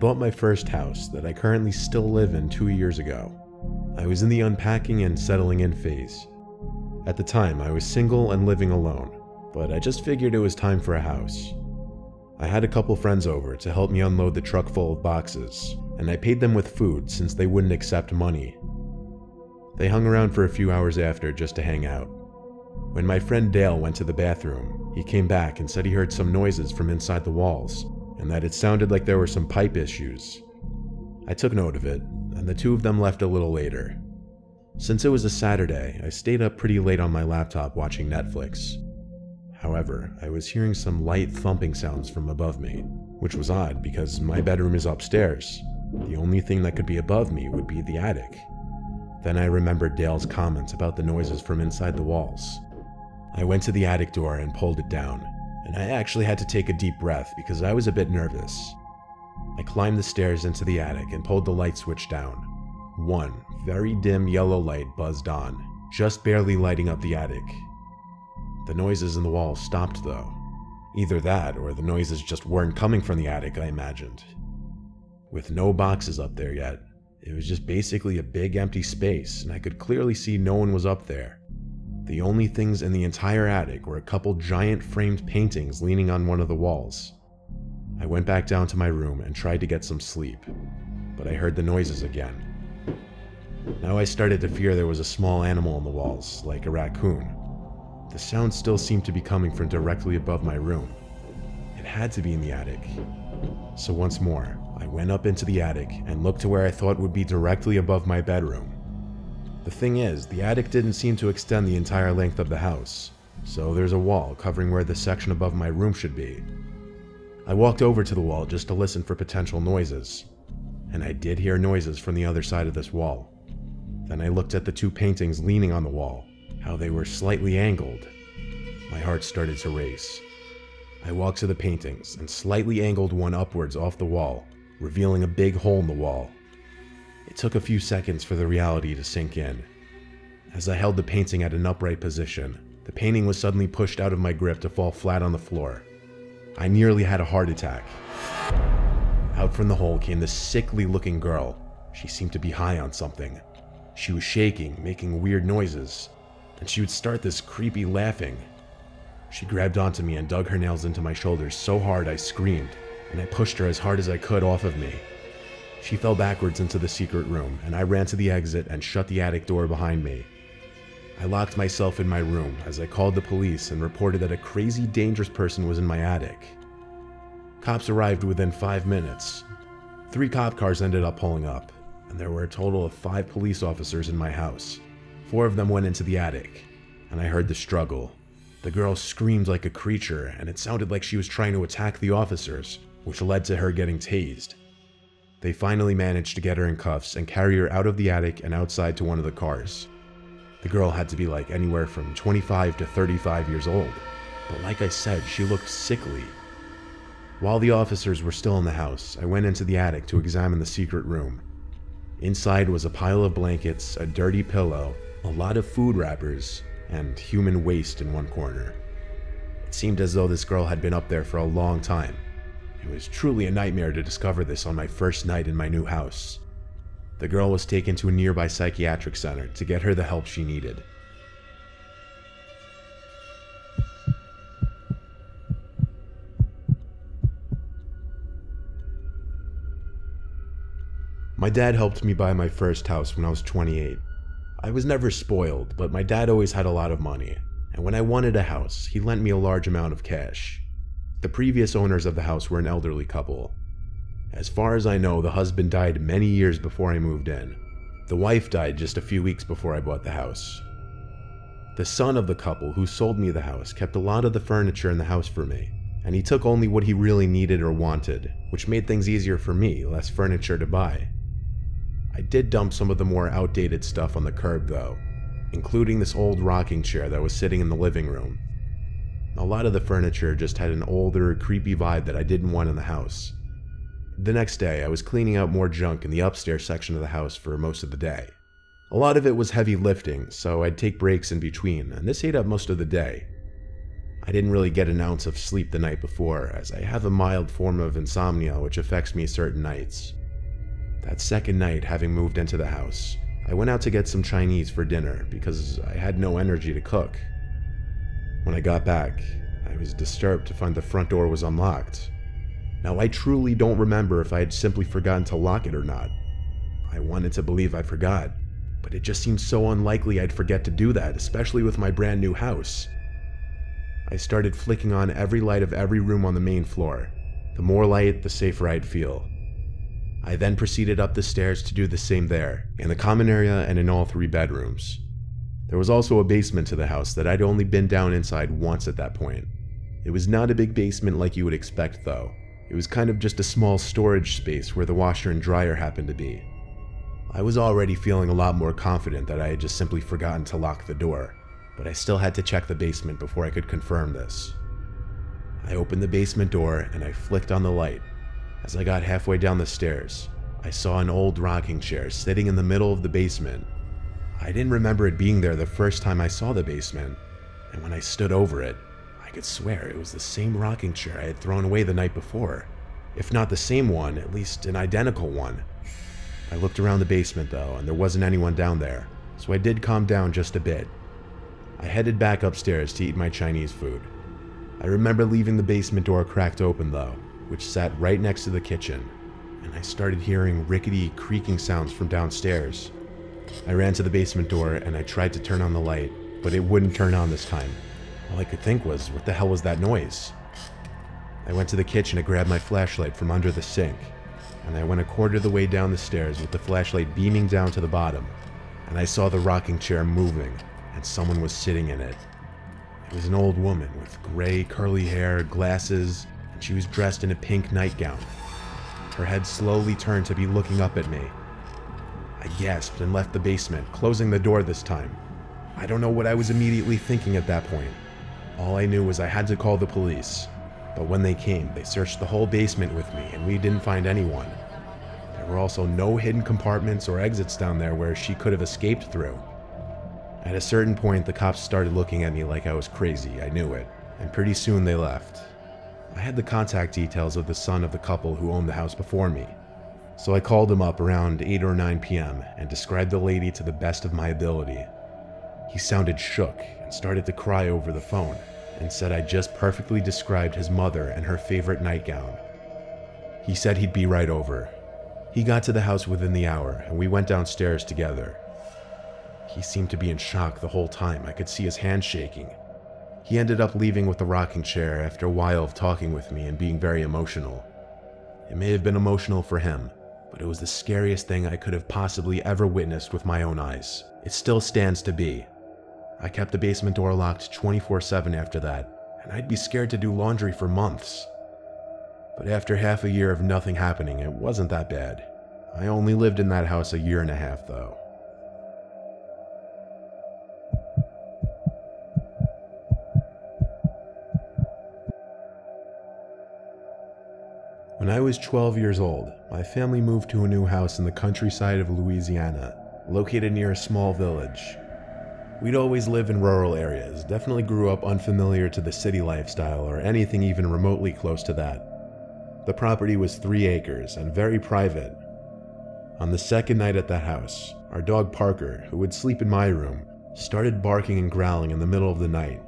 bought my first house that I currently still live in two years ago. I was in the unpacking and settling in phase. At the time, I was single and living alone, but I just figured it was time for a house. I had a couple friends over to help me unload the truck full of boxes, and I paid them with food since they wouldn't accept money. They hung around for a few hours after just to hang out. When my friend Dale went to the bathroom, he came back and said he heard some noises from inside the walls, and that it sounded like there were some pipe issues. I took note of it, and the two of them left a little later. Since it was a Saturday, I stayed up pretty late on my laptop watching Netflix. However, I was hearing some light thumping sounds from above me, which was odd because my bedroom is upstairs. The only thing that could be above me would be the attic. Then I remembered Dale's comments about the noises from inside the walls. I went to the attic door and pulled it down, and I actually had to take a deep breath because I was a bit nervous. I climbed the stairs into the attic and pulled the light switch down. One very dim yellow light buzzed on, just barely lighting up the attic, the noises in the walls stopped though. Either that, or the noises just weren't coming from the attic, I imagined. With no boxes up there yet, it was just basically a big empty space, and I could clearly see no one was up there. The only things in the entire attic were a couple giant framed paintings leaning on one of the walls. I went back down to my room and tried to get some sleep, but I heard the noises again. Now I started to fear there was a small animal on the walls, like a raccoon. The sound still seemed to be coming from directly above my room. It had to be in the attic. So once more, I went up into the attic and looked to where I thought would be directly above my bedroom. The thing is, the attic didn't seem to extend the entire length of the house, so there's a wall covering where the section above my room should be. I walked over to the wall just to listen for potential noises, and I did hear noises from the other side of this wall. Then I looked at the two paintings leaning on the wall, how they were slightly angled. My heart started to race. I walked to the paintings and slightly angled one upwards off the wall, revealing a big hole in the wall. It took a few seconds for the reality to sink in. As I held the painting at an upright position, the painting was suddenly pushed out of my grip to fall flat on the floor. I nearly had a heart attack. Out from the hole came this sickly looking girl. She seemed to be high on something. She was shaking, making weird noises and she would start this creepy laughing. She grabbed onto me and dug her nails into my shoulders so hard I screamed, and I pushed her as hard as I could off of me. She fell backwards into the secret room, and I ran to the exit and shut the attic door behind me. I locked myself in my room as I called the police and reported that a crazy dangerous person was in my attic. Cops arrived within five minutes. Three cop cars ended up pulling up, and there were a total of five police officers in my house. Four of them went into the attic, and I heard the struggle. The girl screamed like a creature, and it sounded like she was trying to attack the officers, which led to her getting tased. They finally managed to get her in cuffs and carry her out of the attic and outside to one of the cars. The girl had to be like anywhere from 25 to 35 years old, but like I said, she looked sickly. While the officers were still in the house, I went into the attic to examine the secret room. Inside was a pile of blankets, a dirty pillow, a lot of food wrappers, and human waste in one corner. It seemed as though this girl had been up there for a long time. It was truly a nightmare to discover this on my first night in my new house. The girl was taken to a nearby psychiatric center to get her the help she needed. My dad helped me buy my first house when I was 28. I was never spoiled, but my dad always had a lot of money, and when I wanted a house, he lent me a large amount of cash. The previous owners of the house were an elderly couple. As far as I know, the husband died many years before I moved in. The wife died just a few weeks before I bought the house. The son of the couple who sold me the house kept a lot of the furniture in the house for me, and he took only what he really needed or wanted, which made things easier for me, less furniture to buy. I did dump some of the more outdated stuff on the curb though, including this old rocking chair that was sitting in the living room. A lot of the furniture just had an older, creepy vibe that I didn't want in the house. The next day, I was cleaning out more junk in the upstairs section of the house for most of the day. A lot of it was heavy lifting, so I'd take breaks in between, and this ate up most of the day. I didn't really get an ounce of sleep the night before, as I have a mild form of insomnia which affects me certain nights. That second night, having moved into the house, I went out to get some Chinese for dinner because I had no energy to cook. When I got back, I was disturbed to find the front door was unlocked. Now, I truly don't remember if I had simply forgotten to lock it or not. I wanted to believe I forgot, but it just seemed so unlikely I'd forget to do that, especially with my brand new house. I started flicking on every light of every room on the main floor. The more light, the safer I'd feel. I then proceeded up the stairs to do the same there, in the common area and in all three bedrooms. There was also a basement to the house that I'd only been down inside once at that point. It was not a big basement like you would expect, though. It was kind of just a small storage space where the washer and dryer happened to be. I was already feeling a lot more confident that I had just simply forgotten to lock the door, but I still had to check the basement before I could confirm this. I opened the basement door and I flicked on the light. As I got halfway down the stairs, I saw an old rocking chair sitting in the middle of the basement. I didn't remember it being there the first time I saw the basement, and when I stood over it, I could swear it was the same rocking chair I had thrown away the night before. If not the same one, at least an identical one. I looked around the basement though, and there wasn't anyone down there, so I did calm down just a bit. I headed back upstairs to eat my Chinese food. I remember leaving the basement door cracked open though, which sat right next to the kitchen, and I started hearing rickety, creaking sounds from downstairs. I ran to the basement door and I tried to turn on the light, but it wouldn't turn on this time. All I could think was, what the hell was that noise? I went to the kitchen to grab my flashlight from under the sink, and I went a quarter of the way down the stairs with the flashlight beaming down to the bottom, and I saw the rocking chair moving, and someone was sitting in it. It was an old woman with gray, curly hair, glasses, and she was dressed in a pink nightgown. Her head slowly turned to be looking up at me. I gasped and left the basement, closing the door this time. I don't know what I was immediately thinking at that point. All I knew was I had to call the police. But when they came, they searched the whole basement with me and we didn't find anyone. There were also no hidden compartments or exits down there where she could have escaped through. At a certain point, the cops started looking at me like I was crazy, I knew it, and pretty soon they left. I had the contact details of the son of the couple who owned the house before me, so I called him up around 8 or 9 p.m. and described the lady to the best of my ability. He sounded shook and started to cry over the phone and said I just perfectly described his mother and her favorite nightgown. He said he'd be right over. He got to the house within the hour, and we went downstairs together. He seemed to be in shock the whole time. I could see his hand shaking. He ended up leaving with the rocking chair after a while of talking with me and being very emotional. It may have been emotional for him, but it was the scariest thing I could have possibly ever witnessed with my own eyes. It still stands to be. I kept the basement door locked 24 7 after that, and I'd be scared to do laundry for months. But after half a year of nothing happening, it wasn't that bad. I only lived in that house a year and a half, though. When I was 12 years old, my family moved to a new house in the countryside of Louisiana, located near a small village. We'd always live in rural areas, definitely grew up unfamiliar to the city lifestyle or anything even remotely close to that. The property was three acres and very private. On the second night at that house, our dog Parker, who would sleep in my room, started barking and growling in the middle of the night.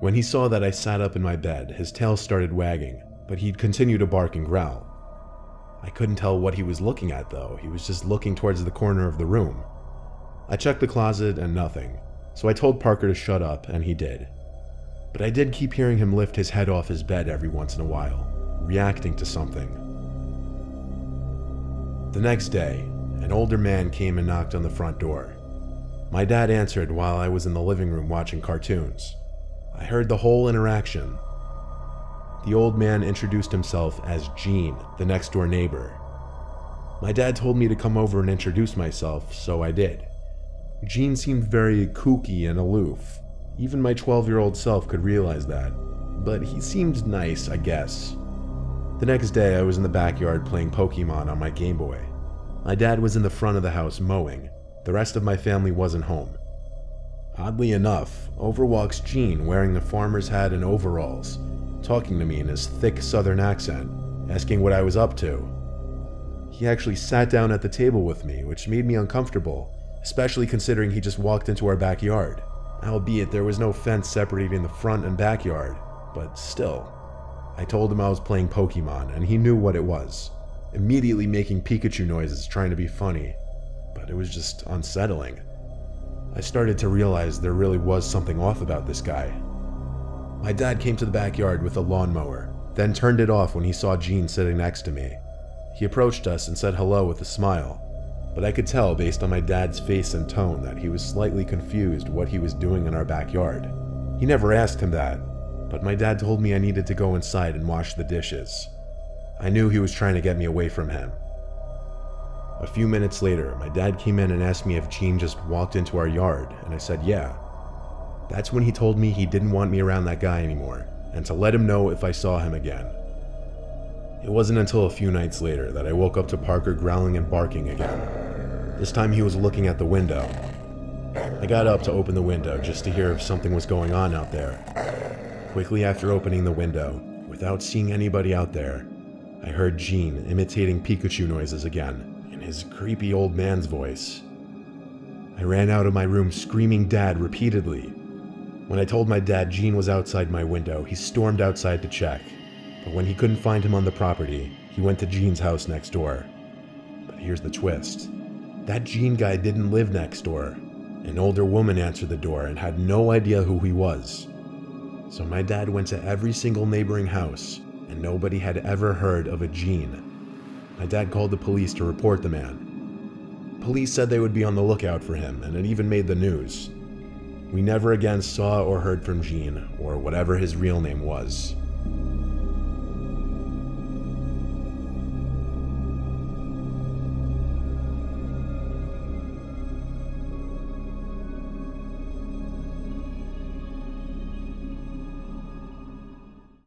When he saw that I sat up in my bed, his tail started wagging, but he'd continue to bark and growl. I couldn't tell what he was looking at though, he was just looking towards the corner of the room. I checked the closet and nothing, so I told Parker to shut up, and he did. But I did keep hearing him lift his head off his bed every once in a while, reacting to something. The next day, an older man came and knocked on the front door. My dad answered while I was in the living room watching cartoons. I heard the whole interaction. The old man introduced himself as Gene, the next door neighbor. My dad told me to come over and introduce myself, so I did. Gene seemed very kooky and aloof. Even my 12 year old self could realize that. But he seemed nice, I guess. The next day, I was in the backyard playing Pokemon on my Game Boy. My dad was in the front of the house mowing. The rest of my family wasn't home. Oddly enough, over walks Gene wearing a farmer's hat and overalls, talking to me in his thick southern accent, asking what I was up to. He actually sat down at the table with me, which made me uncomfortable, especially considering he just walked into our backyard. Albeit there was no fence separating the front and backyard, but still. I told him I was playing Pokemon, and he knew what it was, immediately making Pikachu noises trying to be funny, but it was just unsettling. I started to realize there really was something off about this guy. My dad came to the backyard with a lawnmower, then turned it off when he saw Gene sitting next to me. He approached us and said hello with a smile, but I could tell based on my dad's face and tone that he was slightly confused what he was doing in our backyard. He never asked him that, but my dad told me I needed to go inside and wash the dishes. I knew he was trying to get me away from him. A few minutes later, my dad came in and asked me if Gene just walked into our yard, and I said yeah. That's when he told me he didn't want me around that guy anymore, and to let him know if I saw him again. It wasn't until a few nights later that I woke up to Parker growling and barking again. This time he was looking at the window. I got up to open the window just to hear if something was going on out there. Quickly after opening the window, without seeing anybody out there, I heard Gene imitating Pikachu noises again, in his creepy old man's voice. I ran out of my room screaming dad repeatedly. When I told my dad Gene was outside my window, he stormed outside to check. But when he couldn't find him on the property, he went to Gene's house next door. But here's the twist. That Gene guy didn't live next door. An older woman answered the door and had no idea who he was. So my dad went to every single neighboring house, and nobody had ever heard of a Gene. My dad called the police to report the man. Police said they would be on the lookout for him, and it even made the news. We never again saw or heard from Gene, or whatever his real name was.